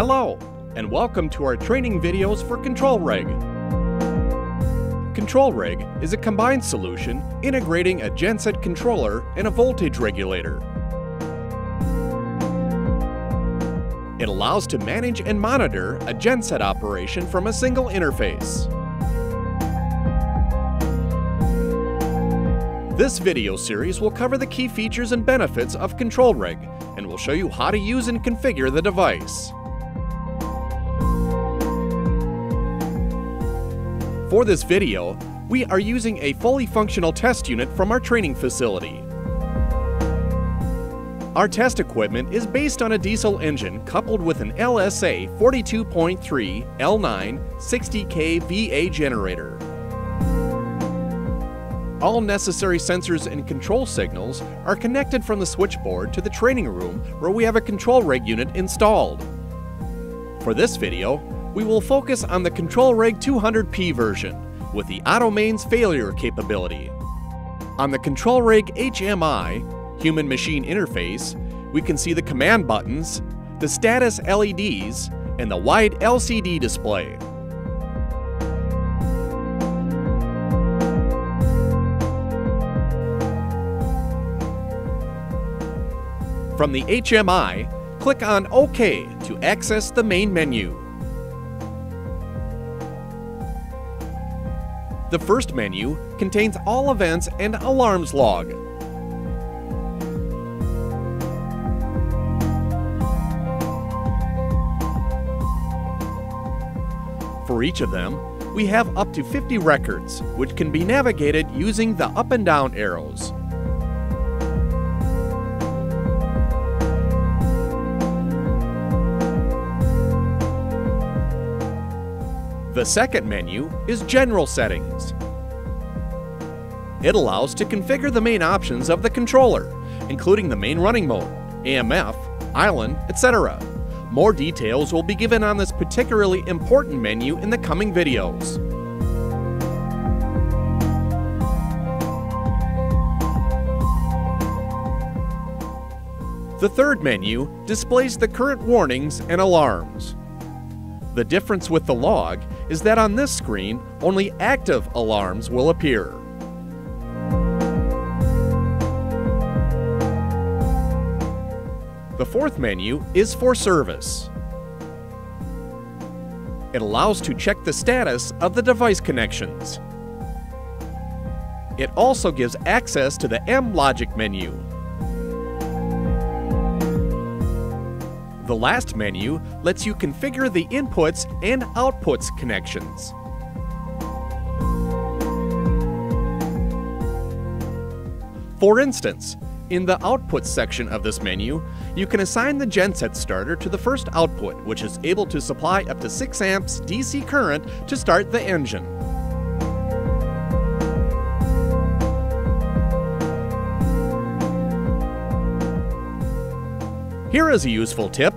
Hello, and welcome to our training videos for ControlReg. Control Rig is a combined solution integrating a genset controller and a voltage regulator. It allows to manage and monitor a genset operation from a single interface. This video series will cover the key features and benefits of ControlReg, and will show you how to use and configure the device. For this video, we are using a fully functional test unit from our training facility. Our test equipment is based on a diesel engine coupled with an LSA 42.3 L9 60K VA generator. All necessary sensors and control signals are connected from the switchboard to the training room where we have a ControlReg unit installed. For this video, we will focus on the ControlReg 200P version with the AutoMains failure capability. On the ControlReg HMI, Human Machine Interface, we can see the command buttons, the status LEDs, and the wide LCD display. From the HMI, click on OK to access the main menu. The first menu contains all events and alarms log. For each of them, we have up to 50 records, which can be navigated using the up and down arrows. The second menu is General Settings. It allows to configure the main options of the controller, including the main running mode, AMF, island, etc. More details will be given on this particularly important menu in the coming videos. The third menu displays the current warnings and alarms. The difference with the log is that on this screen, only active alarms will appear. The fourth menu is for service. It allows to check the status of the device connections. It also gives access to the M-Logic menu, The last menu lets you configure the inputs and outputs connections. For instance, in the Output section of this menu, you can assign the genset starter to the first output, which is able to supply up to 6 amps DC current to start the engine. Here is a useful tip.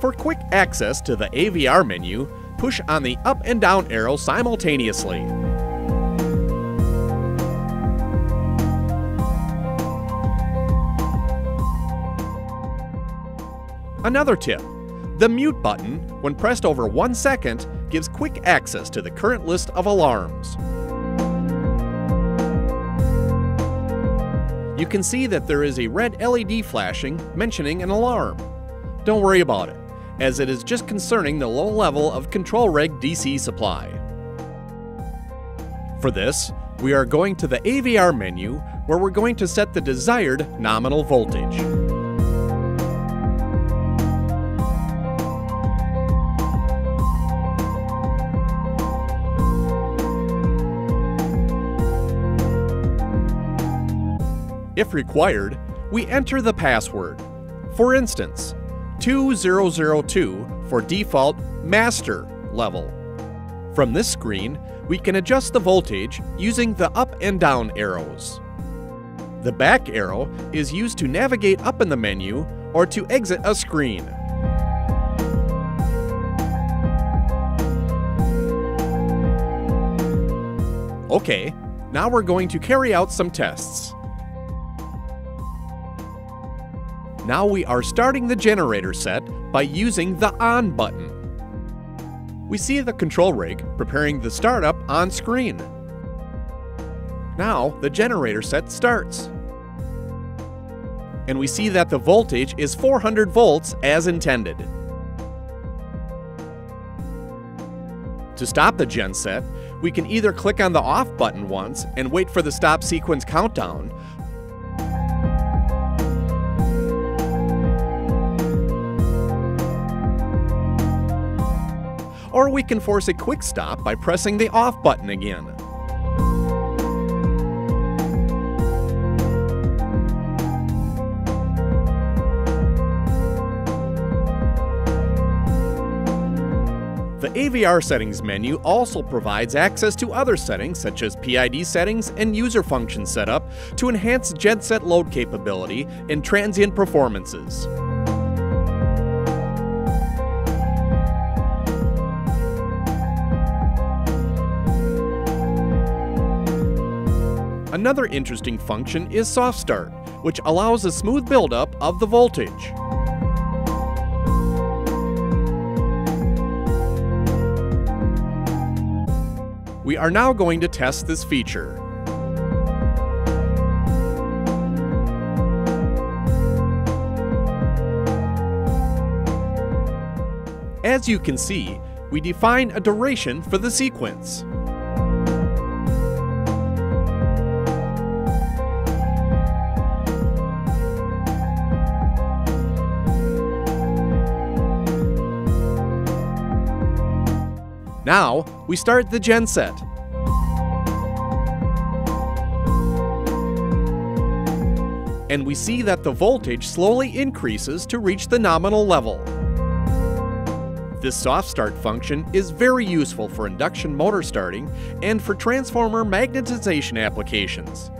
For quick access to the AVR menu, push on the up and down arrow simultaneously. Another tip. The mute button, when pressed over one second, gives quick access to the current list of alarms. You can see that there is a red LED flashing mentioning an alarm. Don't worry about it, as it is just concerning the low level of ControlReg DC supply. For this, we are going to the AVR menu where we're going to set the desired nominal voltage. If required, we enter the password. For instance, 2002 for default master level. From this screen, we can adjust the voltage using the up and down arrows. The back arrow is used to navigate up in the menu or to exit a screen. Okay, now we're going to carry out some tests. Now we are starting the generator set by using the On button. We see the ControlReg preparing the startup on screen. Now the generator set starts. And we see that the voltage is 400 volts as intended. To stop the genset, we can either click on the off button once and wait for the stop sequence countdown, or we can force a quick stop by pressing the off button again. The AVR settings menu also provides access to other settings such as PID settings and user function setup to enhance genset load capability and transient performances. Another interesting function is soft start, which allows a smooth buildup of the voltage. We are now going to test this feature. As you can see, we define a duration for the sequence. Now, we start the genset. And we see that the voltage slowly increases to reach the nominal level. This soft start function is very useful for induction motor starting and for transformer magnetization applications.